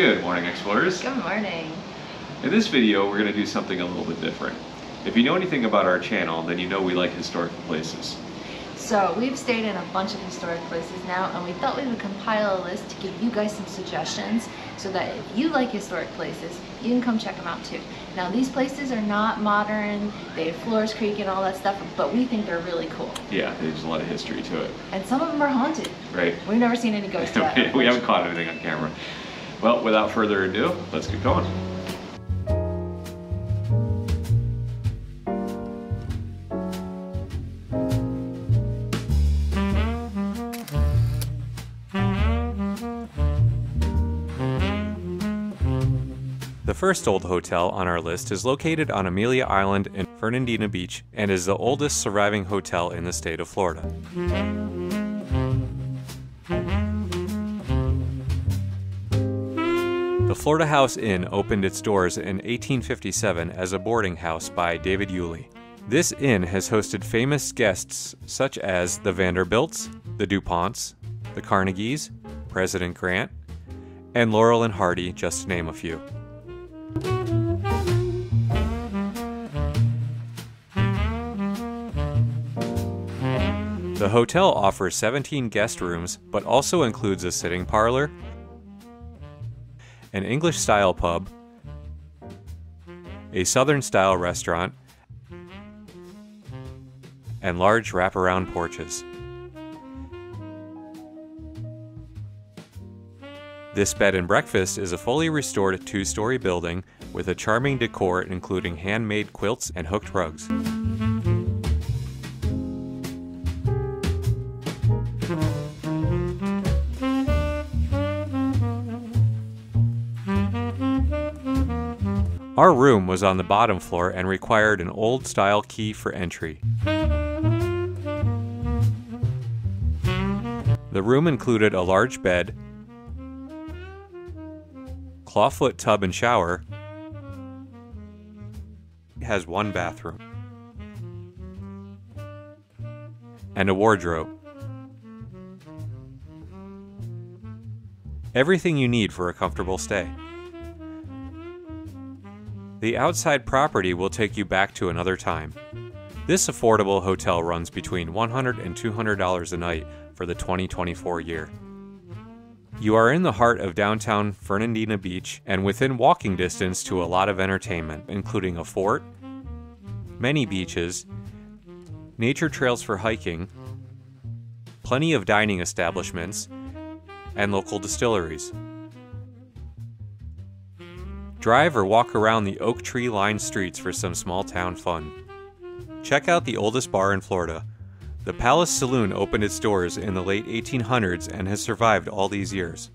Good morning, explorers. Good morning. In this video, we're going to do something a little bit different. If you know anything about our channel, then you know we like historical places. So we've stayed in a bunch of historic places now and we thought we would compile a list to give you guys some suggestions so that if you like historic places, you can come check them out too. Now these places are not modern, they have floors creak and all that stuff, but we think they're really cool. Yeah, there's a lot of history to it. And some of them are haunted. Right. We've never seen any ghosts yet. we haven't caught anything on camera. Well, without further ado, let's get going. The first old hotel on our list is located on Amelia Island in Fernandina Beach and is the oldest surviving hotel in the state of Florida. The Florida House Inn opened its doors in 1857 as a boarding house by David Yulee. This inn has hosted famous guests such as the Vanderbilts, the DuPonts, the Carnegies, President Grant, and Laurel and Hardy, just to name a few. The hotel offers 17 guest rooms, but also includes a sitting parlor, an English style pub, a Southern style restaurant, and large wraparound porches. This bed and breakfast is a fully restored two story building with a charming decor including handmade quilts and hooked rugs. Our room was on the bottom floor and required an old style key for entry. The room included a large bed, clawfoot tub and shower, has one bathroom, and a wardrobe. Everything you need for a comfortable stay. The outside property will take you back to another time. This affordable hotel runs between $100 and $200 a night for the 2024 year. You are in the heart of downtown Fernandina Beach and within walking distance to a lot of entertainment, including a fort, many beaches, nature trails for hiking, plenty of dining establishments, and local distilleries. Drive or walk around the oak tree lined streets for some small town fun. Check out the oldest bar in Florida. The Palace Saloon opened its doors in the late 1800s and has survived all these years.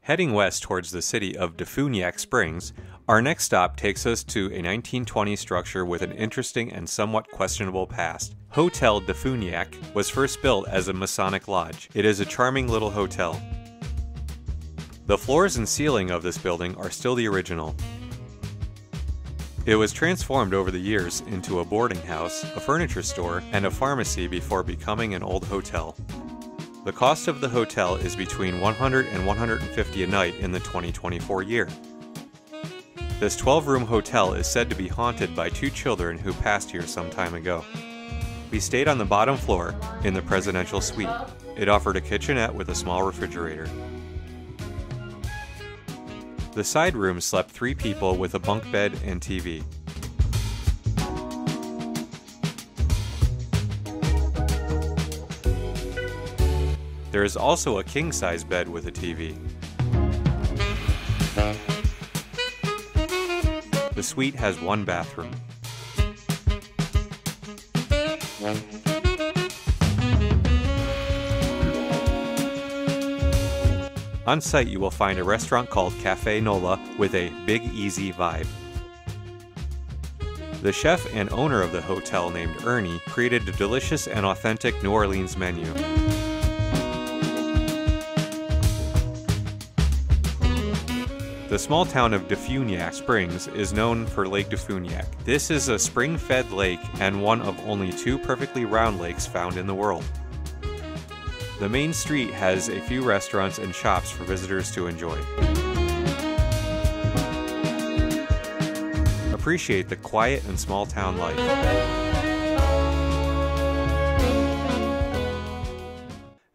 Heading west towards the city of DeFuniak Springs, our next stop takes us to a 1920 structure with an interesting and somewhat questionable past. Hotel DeFuniak was first built as a Masonic lodge. It is a charming little hotel. The floors and ceiling of this building are still the original. It was transformed over the years into a boarding house, a furniture store, and a pharmacy before becoming an old hotel. The cost of the hotel is between 100 and 150 a night in the 2024 year. This 12-room hotel is said to be haunted by two children who passed here some time ago. We stayed on the bottom floor in the presidential suite. It offered a kitchenette with a small refrigerator. The side room slept three people with a bunk bed and TV. There is also a king size bed with a TV. The suite has one bathroom. On site, you will find a restaurant called Cafe Nola with a Big Easy vibe. The chef and owner of the hotel, named Ernie, created a delicious and authentic New Orleans menu. The small town of DeFuniak Springs is known for Lake DeFuniak. This is a spring fed lake and one of only two perfectly round lakes found in the world. The main street has a few restaurants and shops for visitors to enjoy. Appreciate the quiet and small town life.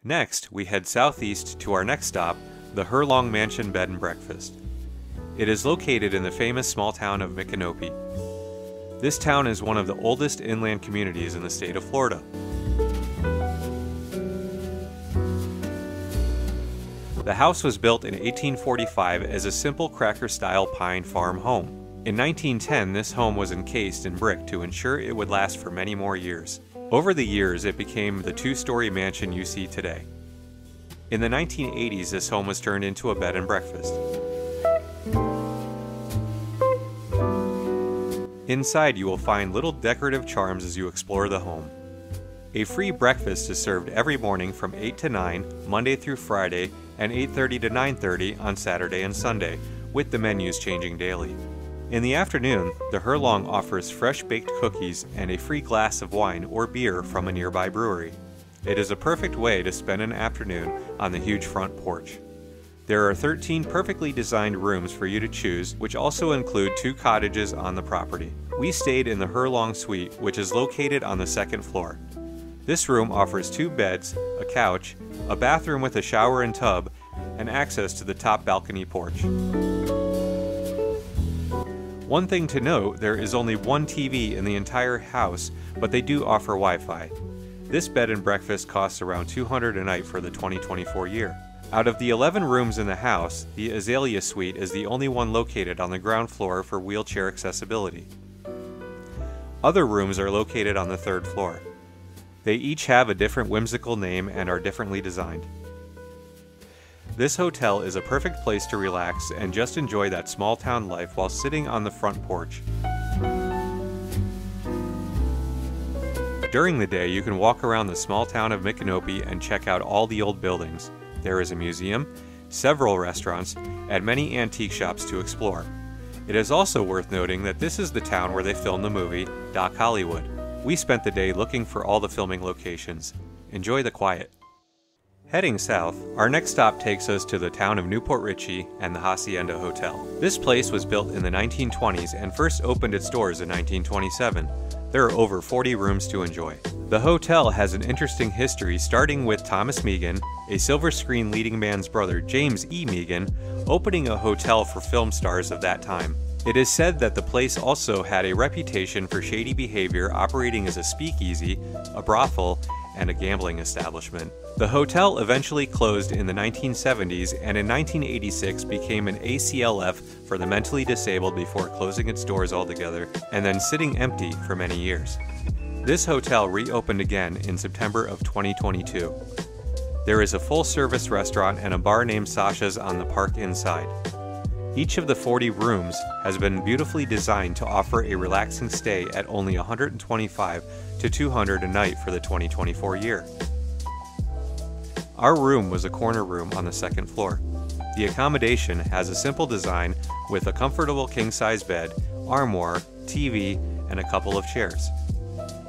Next, we head southeast to our next stop, the Herlong Mansion Bed and Breakfast. It is located in the famous small town of Micanopy. This town is one of the oldest inland communities in the state of Florida. The house was built in 1845 as a simple cracker style pine farm home. In 1910, this home was encased in brick to ensure it would last for many more years. Over the years, it became the two story mansion you see today. In the 1980s, this home was turned into a bed and breakfast. Inside, you will find little decorative charms as you explore the home. A free breakfast is served every morning from 8 to 9, Monday through Friday, and 8:30 to 9:30 on Saturday and Sunday, with the menus changing daily. In the afternoon, the Herlong offers fresh baked cookies and a free glass of wine or beer from a nearby brewery. It is a perfect way to spend an afternoon on the huge front porch. There are 13 perfectly designed rooms for you to choose, which also include two cottages on the property. We stayed in the Herlong Suite, which is located on the second floor. This room offers two beds, a couch, a bathroom with a shower and tub, and access to the top balcony porch. One thing to note, there is only one TV in the entire house, but they do offer Wi-Fi. This bed and breakfast costs around 200 a night for the 2024 year. Out of the 11 rooms in the house, the Azalea Suite is the only one located on the ground floor for wheelchair accessibility. Other rooms are located on the third floor. They each have a different whimsical name and are differently designed. This hotel is a perfect place to relax and just enjoy that small town life while sitting on the front porch. During the day, you can walk around the small town of Micanopy and check out all the old buildings. There is a museum, several restaurants, and many antique shops to explore. It is also worth noting that this is the town where they filmed the movie Doc Hollywood. We spent the day looking for all the filming locations. Enjoy the quiet. Heading south, our next stop takes us to the town of New Port Richey and the Hacienda Hotel. This place was built in the 1920s and first opened its doors in 1927. There are over 40 rooms to enjoy. The hotel has an interesting history starting with Thomas Meighan, a silver screen leading man's brother James E. Meighan, opening a hotel for film stars of that time. It is said that the place also had a reputation for shady behavior, operating as a speakeasy, a brothel, and a gambling establishment. The hotel eventually closed in the 1970s and in 1986 became an ACLF for the mentally disabled before closing its doors altogether and then sitting empty for many years. This hotel reopened again in September of 2022. There is a full service restaurant and a bar named Sasha's on the park inside. Each of the 40 rooms has been beautifully designed to offer a relaxing stay at only 125 to 200 a night for the 2024 year. Our room was a corner room on the second floor. The accommodation has a simple design with a comfortable king-size bed, armoire, TV, and a couple of chairs.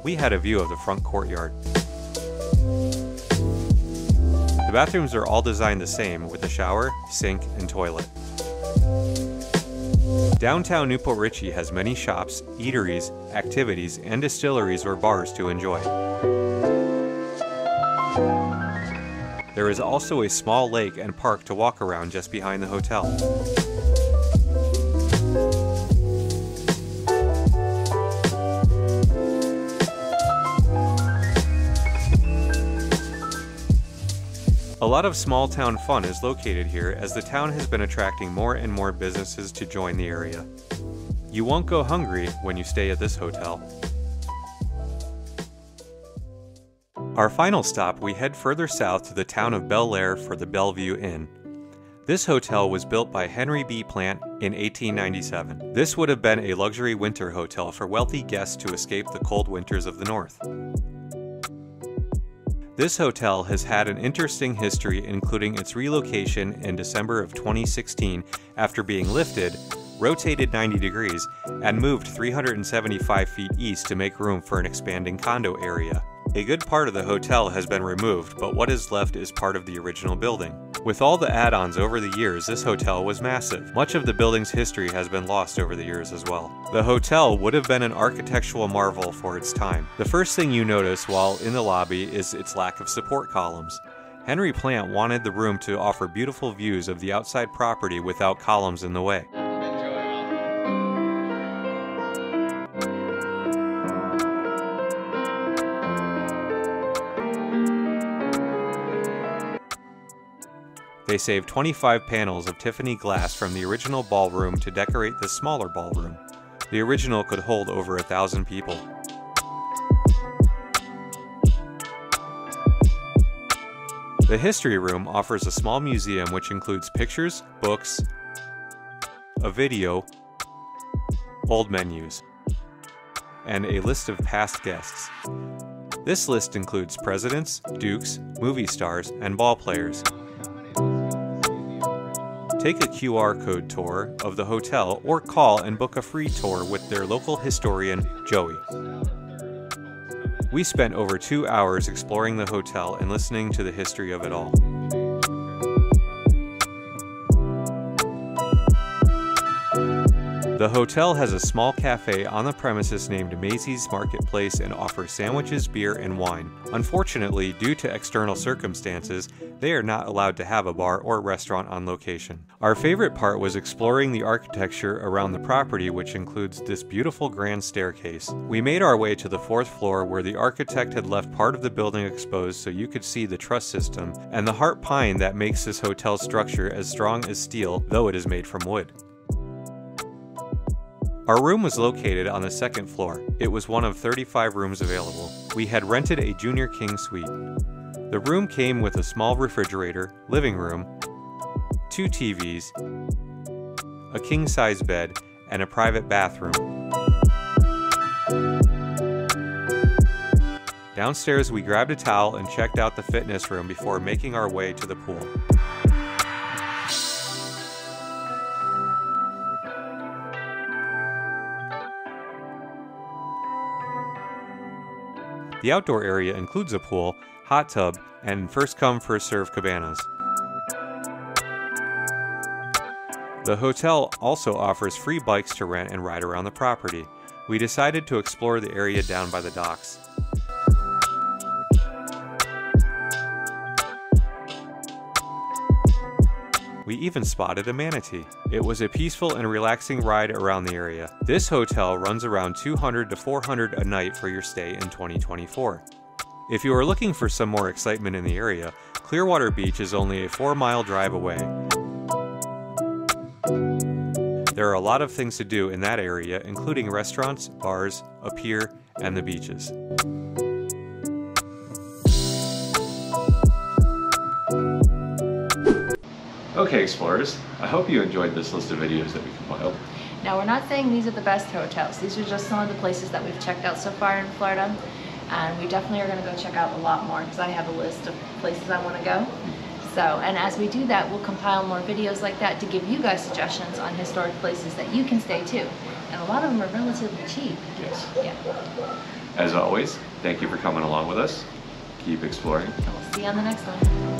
We had a view of the front courtyard. The bathrooms are all designed the same with a shower, sink, and toilet. Downtown New Port Richey has many shops, eateries, activities, and distilleries or bars to enjoy. There is also a small lake and park to walk around just behind the hotel. A lot of small town fun is located here as the town has been attracting more and more businesses to join the area. You won't go hungry when you stay at this hotel. Our final stop, we head further south to the town of Belleair for the Belleview Inn. This hotel was built by Henry B. Plant in 1897. This would have been a luxury winter hotel for wealthy guests to escape the cold winters of the north. This hotel has had an interesting history, including its relocation in December of 2016 after being lifted, rotated 90 degrees, and moved 375 feet east to make room for an expanding condo area. A good part of the hotel has been removed, but what is left is part of the original building. With all the add-ons over the years, this hotel was massive. Much of the building's history has been lost over the years as well. The hotel would have been an architectural marvel for its time. The first thing you notice while in the lobby is its lack of support columns. Henry Plant wanted the room to offer beautiful views of the outside property without columns in the way. They saved 25 panels of Tiffany glass from the original ballroom to decorate the smaller ballroom. The original could hold over a thousand people. The History Room offers a small museum which includes pictures, books, a video, old menus, and a list of past guests. This list includes presidents, dukes, movie stars, and ball players. Take a QR code tour of the hotel or call and book a free tour with their local historian, Joey. We spent over two hours exploring the hotel and listening to the history of it all. The hotel has a small cafe on the premises named Maisie's Marketplace and offers sandwiches, beer, and wine. Unfortunately, due to external circumstances, they are not allowed to have a bar or restaurant on location. Our favorite part was exploring the architecture around the property, which includes this beautiful grand staircase. We made our way to the fourth floor where the architect had left part of the building exposed so you could see the truss system and the heart pine that makes this hotel structure as strong as steel, though it is made from wood. Our room was located on the second floor. It was one of 35 rooms available. We had rented a junior king suite. The room came with a small refrigerator, living room, two TVs, a king size bed, and a private bathroom. Downstairs, we grabbed a towel and checked out the fitness room before making our way to the pool. The outdoor area includes a pool, hot tub, and first come first serve cabanas. The hotel also offers free bikes to rent and ride around the property. We decided to explore the area down by the docks. We even spotted a manatee. It was a peaceful and relaxing ride around the area. This hotel runs around 200 to 400 a night for your stay in 2024. If you are looking for some more excitement in the area, Clearwater Beach is only a 4 mile drive away. There are a lot of things to do in that area, including restaurants, bars, a pier, and the beaches. Okay, explorers, I hope you enjoyed this list of videos that we compiled. Now, we're not saying these are the best hotels. These are just some of the places that we've checked out so far in Florida. And we definitely are going to go check out a lot more because I have a list of places I want to go. So, and as we do that, we'll compile more videos like that to give you guys suggestions on historic places that you can stay too. And a lot of them are relatively cheap. Yes. Yeah. As always, thank you for coming along with us. Keep exploring. And we'll see you on the next one.